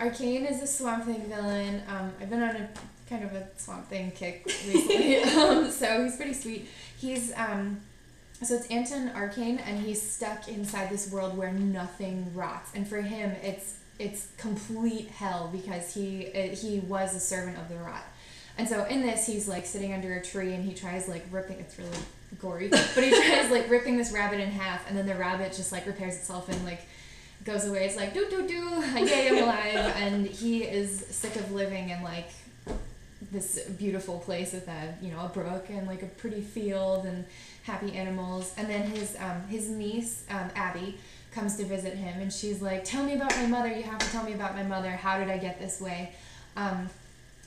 Arcane is a Swamp Thing villain. Um, I've been on a kind of a Swamp Thing kick recently, um, so he's pretty sweet. He's um, so it's Anton Arcane, and he's stuck inside this world where nothing rots, and for him, it's it's complete hell because he it, he was a servant of the rot. And so in this, he's like sitting under a tree and he tries like ripping. It's really gory, but he tries like ripping this rabbit in half, and then the rabbit just like repairs itself and like goes away. It's like do do do, yay I'm alive, and he is sick of living in like this beautiful place with a you know a brook and like a pretty field and happy animals. And then his um, his niece um, Abby comes to visit him, and she's like, "Tell me about my mother. You have to tell me about my mother. How did I get this way?" Um,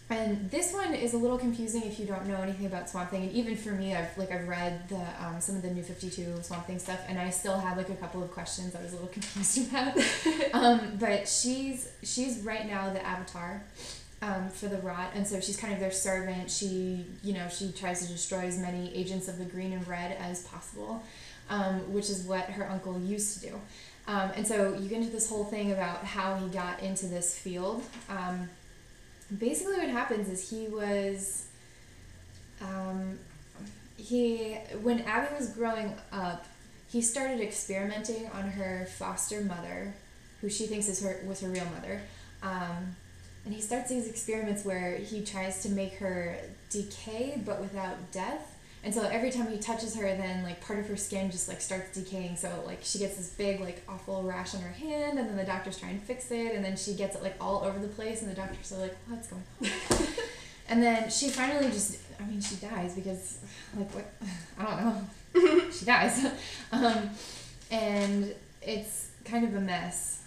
and this one is a little confusing if you don't know anything about Swamp Thing. And even for me, I've like I've read the um, some of the New Fifty Two Swamp Thing stuff, and I still had like a couple of questions I was a little confused about. um, but she's she's right now the avatar um, for the rot, and so she's kind of their servant. She you know she tries to destroy as many agents of the green and red as possible, um, which is what her uncle used to do. Um, and so you get into this whole thing about how he got into this field. Basically what happens is he was um, he when abby was growing up he started experimenting on her foster mother who she thinks is her was her real mother. Um, and he starts these experiments where he tries to make her decay but without death and so every time he touches her then like part of her skin just like starts decaying. So like she gets this big like awful rash on her hand and then the doctor's try and fix it and then she gets it like all over the place and the doctors are like what's going on? And then she finally just i mean she dies because like what i don't know. She dies. Um, and it's kind of a mess.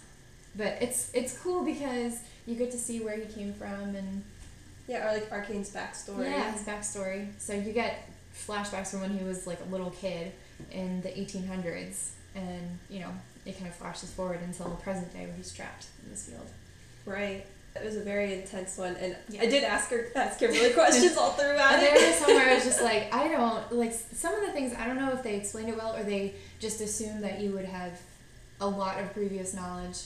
But it's it's cool because you get to see where he came from and yeah, or like Arcane's backstory. yeah his backstory. So you get flashbacks from when he was like a little kid in the 1800s and you know it kind of flashes forward until the present day where he's trapped in this field. Right. It was a very intense one, and Yeah. I did ask her ask Kimberly questions all throughout and there was somewhere I was just like I don't like some of the things I don't know if they explained it well or they just assumed that you would have a lot of previous knowledge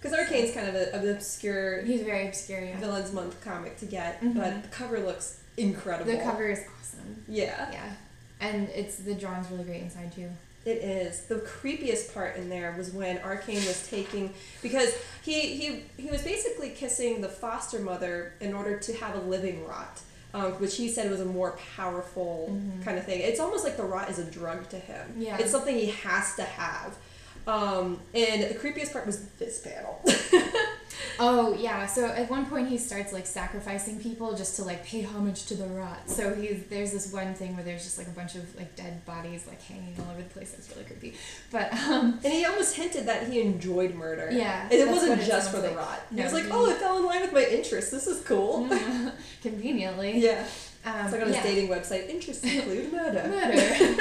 Because Arcane's kind of a, an obscure he's very obscure yeah. Villains Month comic to get, Mhm. but the cover looks incredible. the cover is awesome Yeah, yeah and it's the drawing's really great inside too it is. The creepiest part in there was when Arcane was taking because he he he was basically kissing the foster mother in order to have a living rot. Um, which he said was a more powerful Mhm. kind of thing. It's almost like the rot is a drug to him. Yeah. It's something he has to have. Um, and the creepiest part was this panel. Oh yeah, so at one point he starts like sacrificing people just to like pay homage to the rot. So he's there's this one thing where there's just like a bunch of like dead bodies like hanging all over the place. That's really creepy. But um And he almost hinted that he enjoyed murder. Yeah, And it wasn't it just for the like. rot. He was like, oh, it fell in line with my interests. This is cool. conveniently. Yeah. Um, It's like on his yeah. dating website, interests include murder. Murder.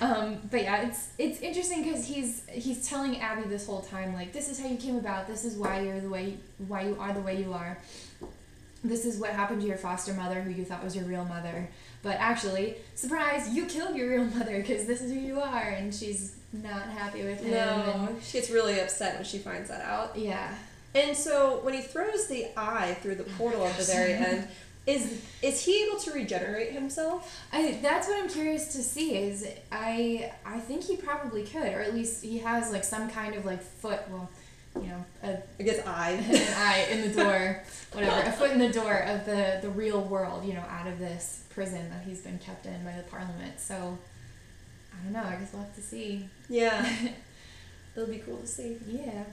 Um, but yeah, it's it's interesting because he's he's telling Abby this whole time like this is how you came about. This is why you're the way why you are the way you are. This is what happened to your foster mother, who you thought was your real mother. But actually, surprise, you killed your real mother because this is who you are, and she's not happy with him. No, she gets really upset when she finds that out. Yeah. And so when he throws the eye through the portal at the very end, is is he able to regenerate himself? I that's what I'm curious to see. Is I I think he probably could, or at least he has like some kind of like foot. Well, you know, a, I guess eye. an eye in the door, whatever, a foot in the door of the the real world. You know, out of this prison that he's been kept in by the parliament. So I don't know. I guess we'll have to see. Yeah. It'll be cool to see. Yeah.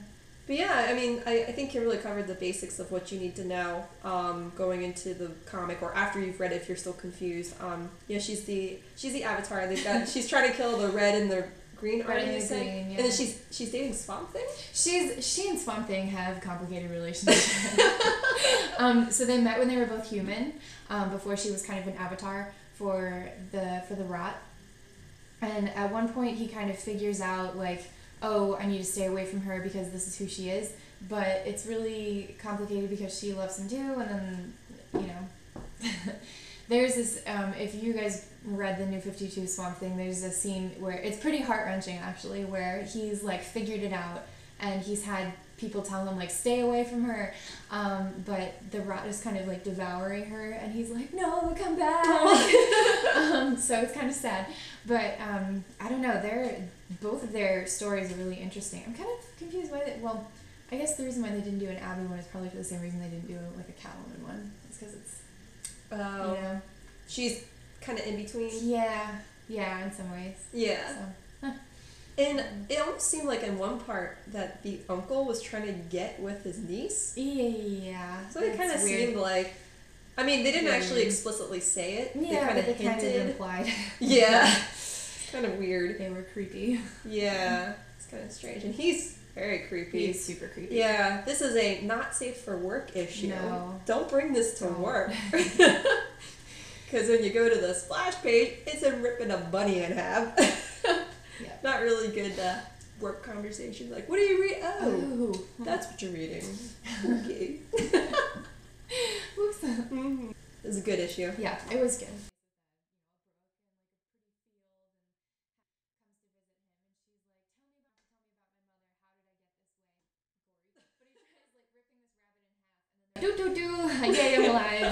But yeah, I mean, I, I think you really covered the basics of what you need to know um, going into the comic, or after you've read it if you're still confused. Um, yeah, she's the she's the Avatar. They've got she's trying to kill the red and the green Red and you the said? green, and then she's she's dating Swamp Thing. She's she and Swamp Thing have complicated relationships. um, so they met when they were both human, um, before she was kind of an avatar for the for the rot. And at one point, he kind of figures out like, oh, I need to stay away from her because this is who she is. But it's really complicated because she loves him too, and then you know. There's this, um, if you guys read the new 52 Swamp Thing, there's a scene where it's pretty heart wrenching actually, where he's like figured it out and he's had people tell him like stay away from her, um, but the rot is kind of like devouring her, and he's like, no, come back. so it's kind of sad, but um, I don't know. They're both of their stories are really interesting. I'm kind of confused why they. Well, I guess the reason why they didn't do an Abby one is probably for the same reason they didn't do like a Catwoman one. It's because it's Oh, you know she's kind of in between. yeah yeah in some ways. Yeah. So And it almost seemed like in one part that the uncle was trying to get with his niece. yeah. So it kind of seemed like, I mean, they didn't actually explicitly say it. they Yeah, kind of they kind of hinted. implied. yeah. kind of weird. they were creepy. Yeah. It's kind of strange. And he's very creepy. He's super creepy. Yeah, this is a not safe for work issue. No. Don't bring this to Don't. work. Because when you go to the splash page, it's a ripping a bunny in half. Yeah. Not really good uh, work conversation. Like, what are you reading? Oh, Ooh. that's what you're reading. Okay. Oops. hmm It was a good issue. Yeah, it was good. Do do do! Yay, I'm alive.